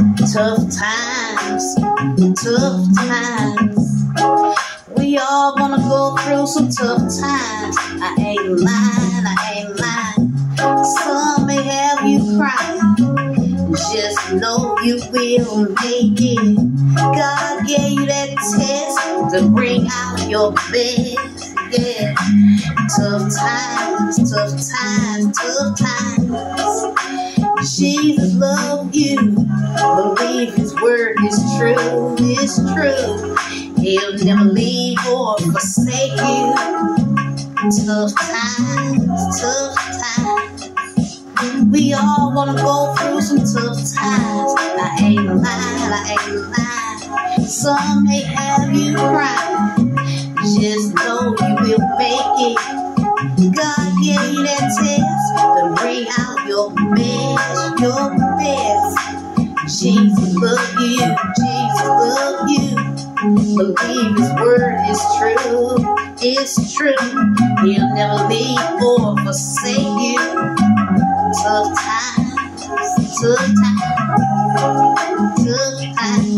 Tough times, tough times. We all gonna go through some tough times. I ain't lying, I ain't lying. Some may have you crying. Just know you will make it. God gave you that test to bring out your best. Yeah. Tough times, tough times, tough times. Jesus word is true, is true. He'll never leave or forsake you. Tough times, tough times. We all wanna go through some tough times. I ain't lying, I ain't lying. Some may have you crying. Just know you will make it. God gave you that test to bring out your best, your best. Jesus love you, Jesus love you. Believe his word is true, it's true. He'll never leave or forsake you. Tough times, tough times, tough times.